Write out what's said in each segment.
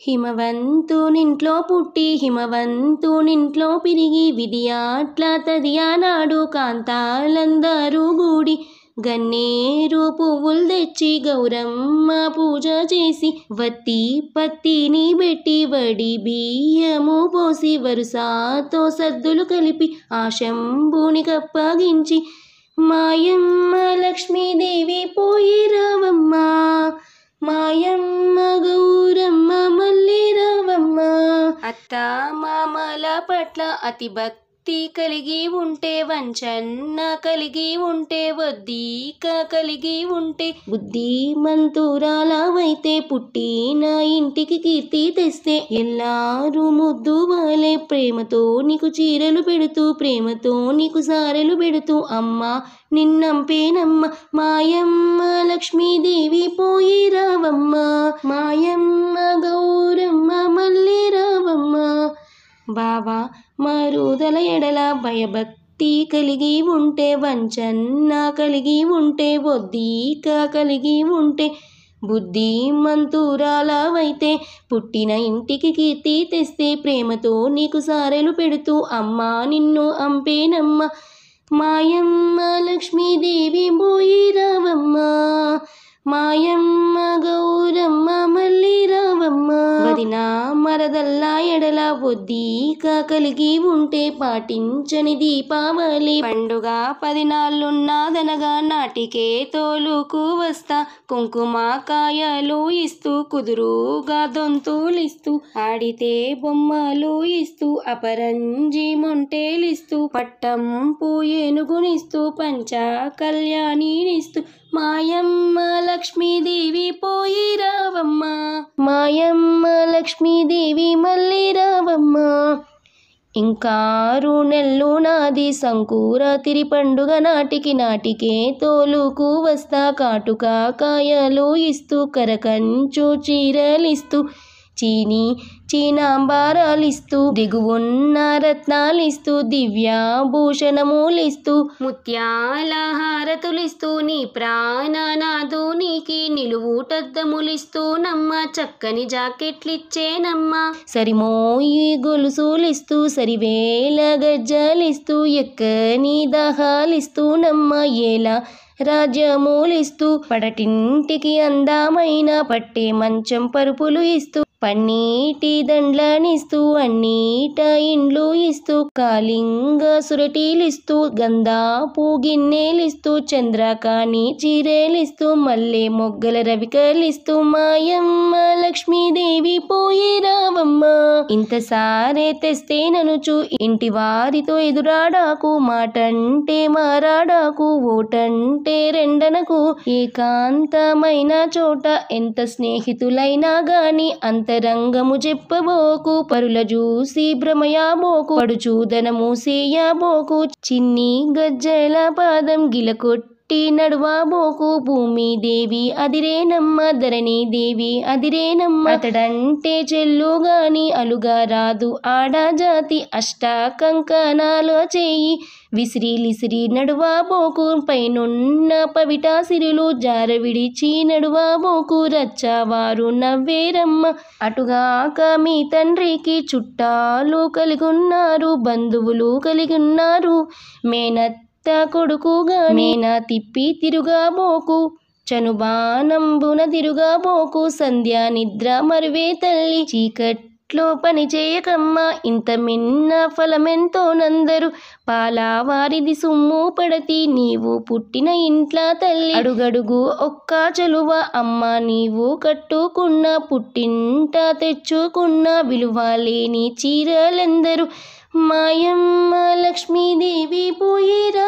హిమవంతునింట్లో పుట్టి హిమవంతునింట్లో పెరిగి విధియాట్ల తదియానాడు కాంతాలందరూ గూడి. గన్నేరు పువ్వులు తెచ్చి గౌరమ్మ పూజ చేసి వత్తి పత్తిని పెట్టి వడి బియ్యము పోసి వరుసతో సద్దులు కలిపి ఆ శంభుని కప్పగించి మాయమ్మ లక్ష్మీదేవి పోయి రావమ్మ మాయమ్మ పట్ల అతి భక్తి కలిగి ఉంటే వంచన్న కలిగి ఉంటే వద్దీక కలిగి ఉంటే బుద్ధిమంతురాలవైతే పుట్టిన ఇంటికి కీర్తి తెస్తే ఎల్లారు ముద్దు వాలే ప్రేమతో నీకు చీరలు పెడుతూ ప్రేమతో నీకు సారెలు పెడుతూ అమ్మ నిన్నంపేనమ్మ మాయమ్మ లక్ష్మీదేవి పోయి రావమ్మ మాయమ్మ బావా మరుదల ఎడల భయభక్తి కలిగి ఉంటే వంచన్న కలిగి ఉంటే ఒద్దీక కలిగి ఉంటే బుద్ధి మంతురాలవైతే పుట్టిన ఇంటికి కీర్తి తెస్తే ప్రేమతో నీకు సారెలు పెడుతూ అమ్మా నిన్ను అంపేనమ్మ. మాయమ్మ లక్ష్మీదేవి పోయి రావమ్మ. మాయమ్మ గౌరమ్మ మళ్ళీ రావమ్మ. వదిన మరదల్లా ఎడల ఒద్దీక కలిగి ఉంటే పాటించని దీపావళి. పండుగ పదినాళ్ళున్నదనగా నాటికే తోలుకు వస్తా. కుంకుమ కాయలు ఇస్తూ కుదురుగా దొంతులిస్తూ ఆడితే బొమ్మలు ఇస్తూ అపరంజి మొంటేలిస్తూ పట్టం ఏనుగునిస్తూ పంచ కళ్యాణినిస్తూ మాయమ్మ లక్ష్మీదేవి పోయి రావమ్మ. మాయమ్మ లక్ష్మీదేవి మళ్ళీ రావమ్మ. ఇంకారు నెల్లు నాది సంకూరాతిరి పండుగ నాటికి నాటికే తోలుకు వస్తా కాటుక కాయలు ఇస్తూ కరకంచు చీరలిస్తూ చీని చీనాంబారాలిస్తూ దిగువున్న రత్నాలిస్తూ దివ్యాభూషణములిస్తూ ముత్యాల హారతులిస్తూ నీ ప్రాణనాథునికి నిలువుటద్దములిస్తూ నమ్మ చక్కని జాకెట్లిచ్చేనమ్మ సరిమోయి గొలుసులిస్తూ సరివేల గజ్జలిస్తూ ఎక్కని దహాలిస్తూ నమ్మ ఎలా రాజ్యములిస్తూ పడటింటికి అందమైన పట్టే మంచం పరుపులు ఇస్తూ. పన్నీటి దండ్లనిస్తూ అన్నీట ఇండ్లు ఇస్తూ కాలింగ సురటీలిస్తూ గంధాపు గిన్నెలిస్తూ చంద్రకాణి చీరేలిస్తూ మల్లె మొగ్గల రవికలిస్తూ మాయమ్మ లక్ష్మీదేవి పోయే రావమ్మ. ఇంత సారే తెస్తే ననుచు ఇంటి వారితో ఎదురాడాకు మాటంటే మారాడాకు ఓటంటే రెండనకు ఏకాంతమైన చోట ఎంత స్నేహితులైనా గాని అంతరంగము చెప్పబోకు పరుల చూసి భ్రమయాబోకు పడుచూదనము సేయబోకు చిన్ని గజ్జల పాదం గిలకొట్టి టీ నడువాబోకు భూమి దేవి అదిరేనమ్మ ధరణి దేవి అదిరేనమ్మ అతడంటే చెల్లు గాని అలుగా రాదు. ఆడజాతి అష్ట కంకణాలు చేయి. విసిరిలిసిరి నడువాబోకు పైనున్న పవిటాసిరులు జార విడిచి నడువాబోకు రచ్చవారు నవ్వేరమ్మ. అటుగాక మీ తండ్రికి చుట్టాలు కలిగున్నారు బంధువులు కలిగున్నారు. మేనత్ కొడుకుగా మేనా తిప్పి తిరుగాబోకు చనుబానంబున తిరుగాబోకు సంధ్యా నిద్ర మరువే తల్లి చీకట్లో పని చేయకమ్మా ఇంత మిన్న ఫలమెంతో నందరు పాలావారిది సుమ్ము పడతి నీవు పుట్టిన ఇంట్ల తల్లి. అడుగడుగు ఒక్క చలువ అమ్మ నీవు కట్టుకున్న పుట్టింట తెచ్చుకున్న విలువ లేని చీరలెందరు. మాయమ్మ లక్ష్మీదేవి పోయేరా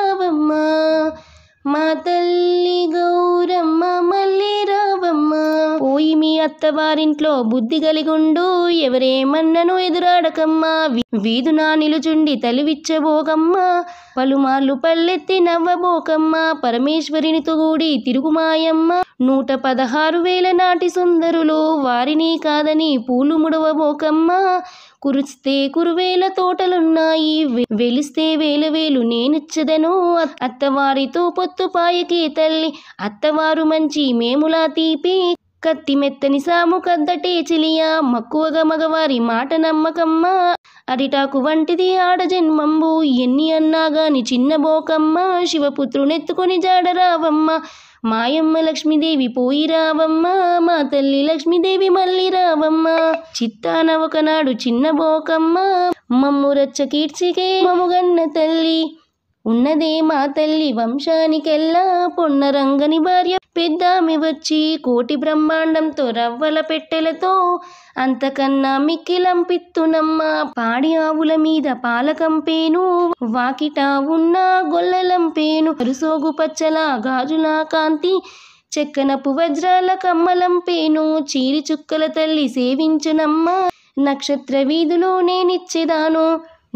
వారింట్లో అత్తవారింట్లో బుద్ధి కలిగుండు ఎవరేమన్నను ఎదురాడకమ్మా. వీధునా వీధున నిలుచుండి తలివిచ్చబోకమ్మా. పలుమార్లు పల్లెత్తి నవ్వబోకమ్మ. పరమేశ్వరినితో కూడి తిరుగుమాయమ్మ. నూట పదహారు వేల నాటి సుందరులు వారిని కాదని పూలు ముడవబోకమ్మ. కురిస్తే కురువేల తోటలున్నాయి వెలిస్తే వేల వేలు నేనిచ్చదను అత్తవారితో పొత్తుపాయకే తల్లి అత్తవారు మంచి మేములా తీపి. కత్తి మెత్తని సాము కద్దటే చిలియా మక్కువగా మగవారి మాట నమ్మకమ్మ. అరిటాకు వంటిది ఆడజన్మంబు ఎన్ని అన్నాగాని చిన్న బోకమ్మ. శివపుత్రునెత్తుకొని జాడరావమ్మ మాయమ్మ లక్ష్మీదేవి పోయి రావమ్మ మా తల్లి లక్ష్మీదేవి మళ్ళీ రావమ్మ. చిత్తాన ఒకనాడు చిన్న బోకమ్మ మమ్ము రచ్చ కీర్చికే మముగన్న తల్లి. ఉన్నదే మా తల్లి వంశానికెల్లా పొన్నరంగని భార్య పెద్దామి వచ్చి కోటి బ్రహ్మాండంతో రవ్వల పెట్టెలతో అంతకన్నా మిక్కిలంపిత్తునమ్మ పాడి ఆవుల మీద పాలకంపేను వాకిట ఉన్న గొల్లలంపేను అరుసోగు పచ్చల గాజుల కాంతి చెక్కనపు వజ్రాల కమ్మలంపేను చీరి చుక్కల తల్లి సేవించునమ్మ నక్షత్ర వీధిలో నేనిచ్చేదాను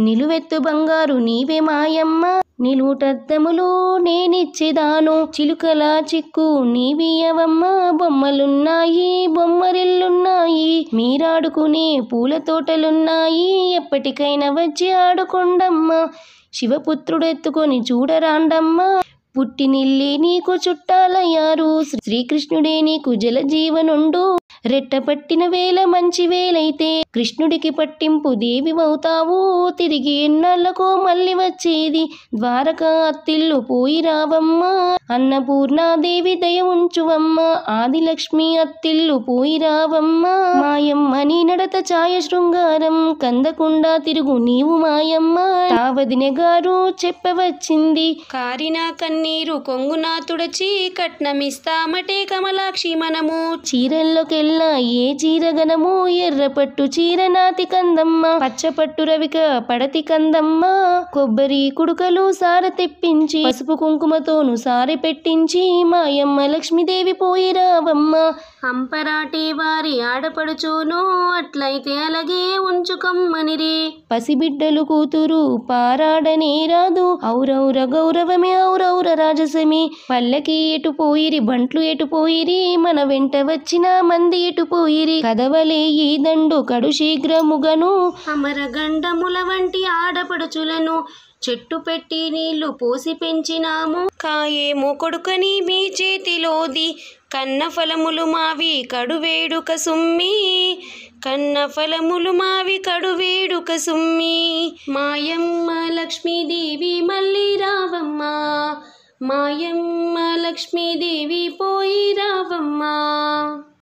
నిలువెత్తు బంగారు నీవే మాయమ్మ నిలువుటద్దములు నేనిచ్చేదాను. చిలుకల చిక్కు నీవియవమ్మా. బొమ్మలున్నాయి బొమ్మరిల్లున్నాయి. మీరాడుకునే పూల తోటలున్నాయి ఎప్పటికైనా వచ్చి ఆడుకోండమ్మా. శివపుత్రుడెత్తుకొని చూడరాండమ్మ. పుట్టినిల్లి నీకు చుట్టాలయ్యారు. శ్రీకృష్ణుడే నీకు జలజీవనుండు. రెట్టపట్టిన వేల మంచి వేలైతే కృష్ణుడికి పట్టింపు దేవివవుతావు తిరిగి ఎన్నాళ్ళకో మళ్ళీ వచ్చేది ద్వారక అత్తిల్లు పోయి రావమ్మ. అన్నపూర్ణాదేవి దయ ఉంచువమ్మ. ఆదిలక్ష్మి అత్తిల్లు పోయి రావమ్మ. మాయమ్మ నీ నడత ఛాయ శృంగారం కందకుండా తిరుగు నీవు మాయమ్మ. తావదినె గారు చెప్పవచ్చింది. కారిన కన్నీరు కొంగున తుడచి కట్నమిస్తామటే కమలాక్షి మనము. చీరల్లోకెల్లా ఏ చీర గనము ఎర్రపట్టు చీర నాతి కందమ్మ పచ్చపట్టు రవిక పడతి కందమ్మ కొబ్బరి కుడుకలు సార తెప్పించి పసుపు కుంకుమతోను సారె పెట్టించి మాయమ్మ లక్ష్మీదేవి పోయి రావమ్మ. అంపరాటి వారి ఆడపడుచును అట్లయితే అలాగే ఉంచుకమ్మనిరే పసిబిడ్డలు కూతురు పారాడనే రాదు. ఔరౌర గౌరవమే ఔరౌర రాజసమి. పల్లకి ఎటు పోయిరి బంట్లు ఎటు పోయిరి మన వెంట వచ్చిన మంది ఎటు పోయిరి. కదవలే ఈ దండు కడు శీఘ్రముగను. అమరగండముల వంటి ఆడపడుచులను చెట్టు పెట్టి నీళ్ళు పోసి పెంచినాము. కాయేమో కొడుకని మీ చేతిలోది కన్న ఫలములు మావి కడువేడుక సుమ్మి. కన్న ఫలములు మావి కడువేడుక సుమ్మి. మాయమ్మ లక్ష్మీదేవి మళ్ళీ రావమ్మ. మాయమ్మ లక్ష్మీదేవి పోయి రావమ్మ.